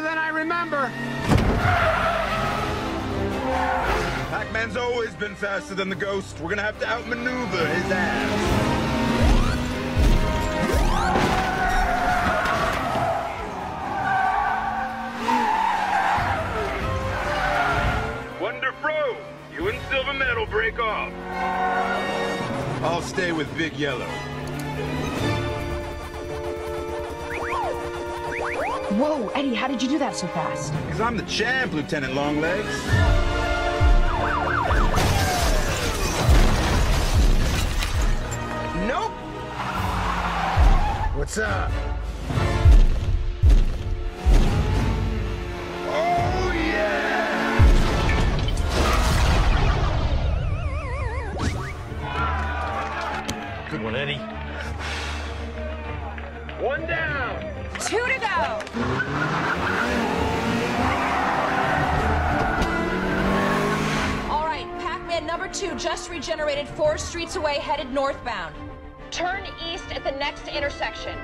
faster than I remember. Pac-Man's always been faster than the Ghost. We're gonna have to outmaneuver his ass. Wonder Fro, you and Silver Metal break off. I'll stay with Big Yellow. Whoa, Eddie, how did you do that so fast? Because I'm the champ, Lieutenant Longlegs. Nope. What's up? Oh, yeah! Good one, Eddie. One down! Two to go. All right, Pac-Man number two just regenerated four streets away, headed northbound. Turn east at the next intersection.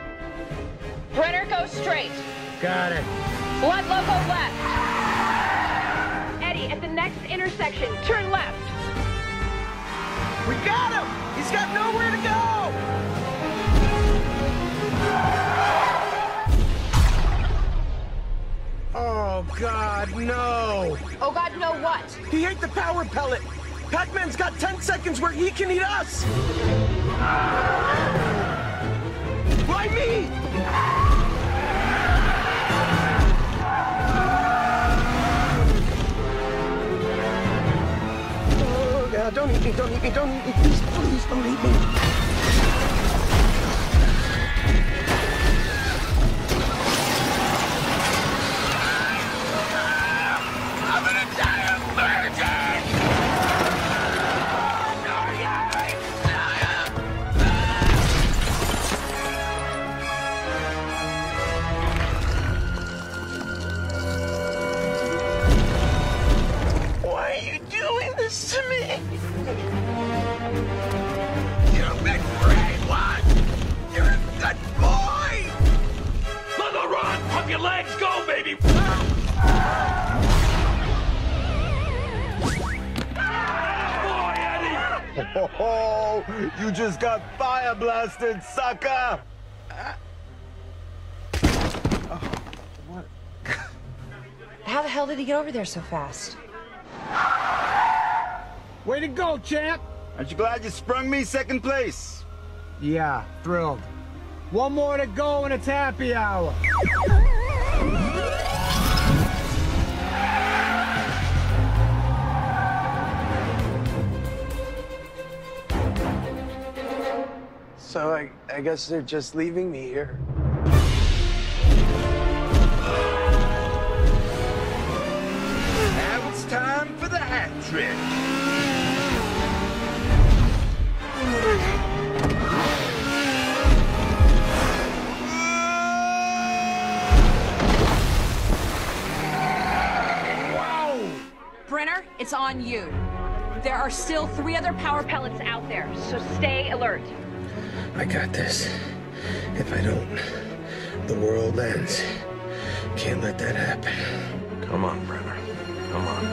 Brenner, go straight. Got it. Blood Loco left. Eddie, at the next intersection, turn left. We got him! He's got nowhere to go! God, no! Oh God, no what? He ate the power pellet! Pac-Man's got 10 seconds where he can eat us! Why me? Oh, God, don't eat me, don't eat me, don't eat me, please, please don't eat me. Eddie! Oh, you just got fire blasted, sucker! What? How the hell did he get over there so fast? Way to go, champ! Aren't you glad you sprung me second place? Yeah, thrilled. One more to go and it's happy hour. So I, I guess they're just leaving me here. Now it's time for the hat trick. Brenner, it's on you. There are still three other power pellets out there, so stay alert. I got this. If I don't, the world ends. Can't let that happen. Come on, Brenner. Come on.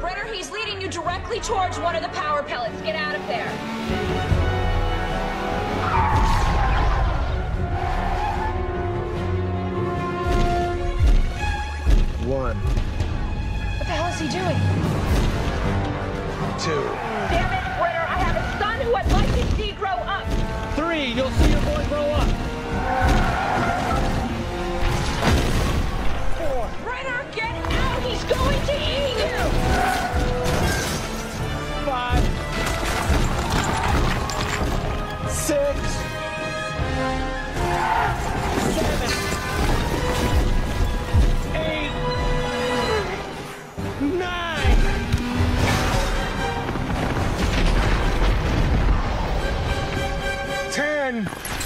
Brenner, he's leading you directly towards one of the power pellets. Get out of there. One, What the hell is he doing? Two, Damn it, Brenner, I have a son who I'd like to see grow up. three. You'll see your boy grow up. again.